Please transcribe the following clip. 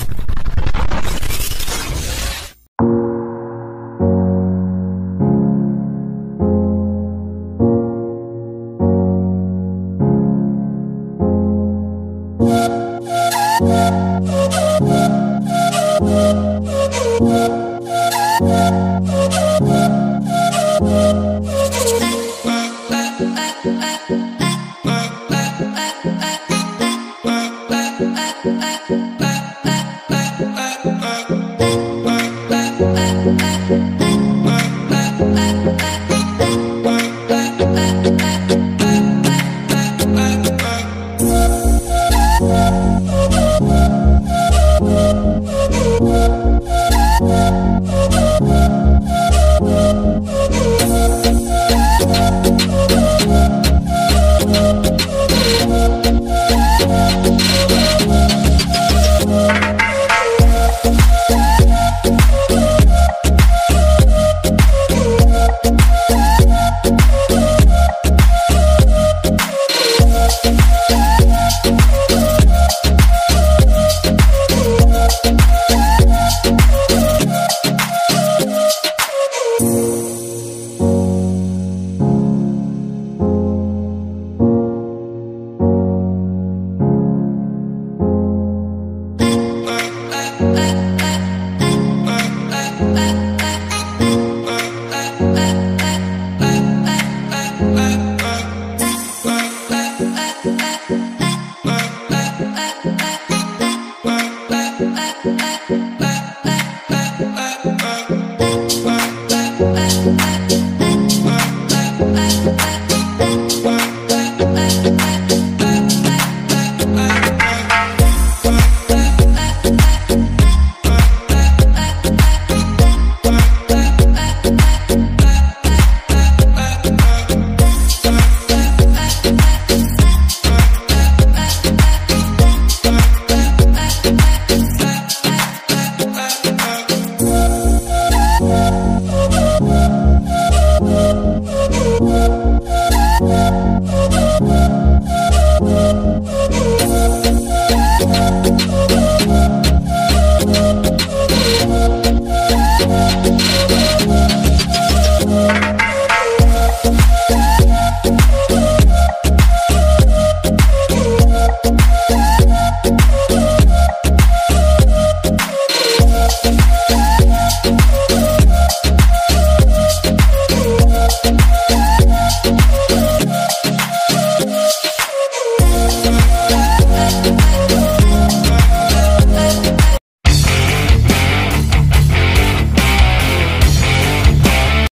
Música Bye.